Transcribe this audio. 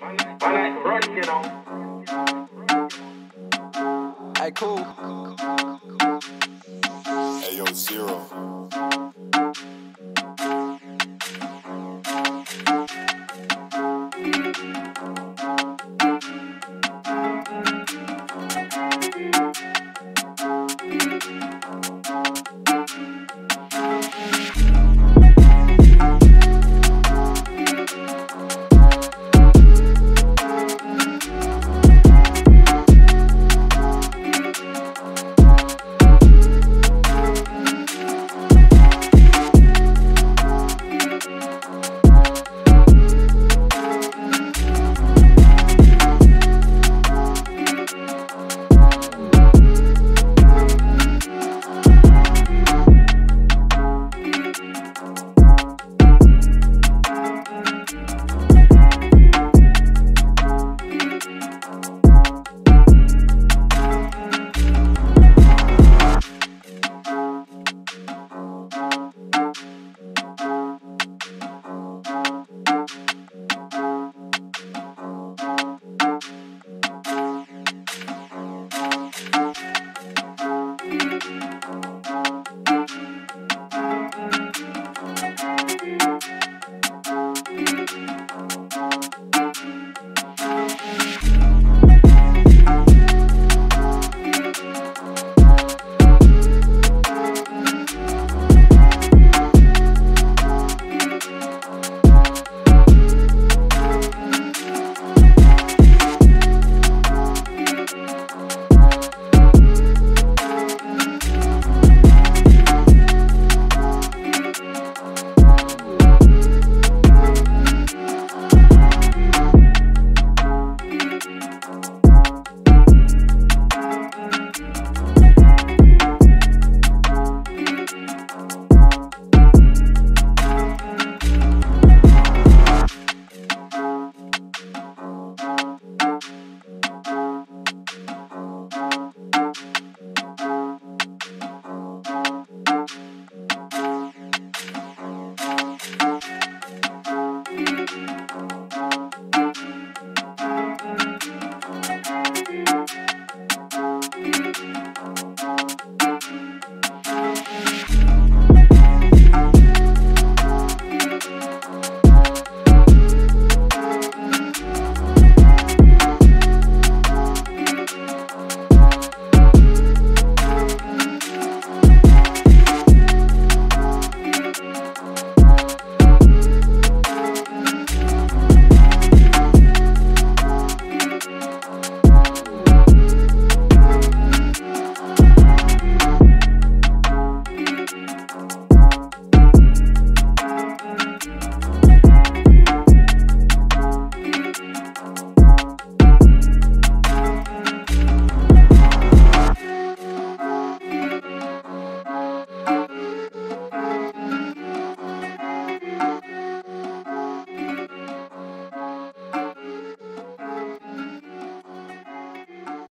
Hey, cool. Hey, yo, cool.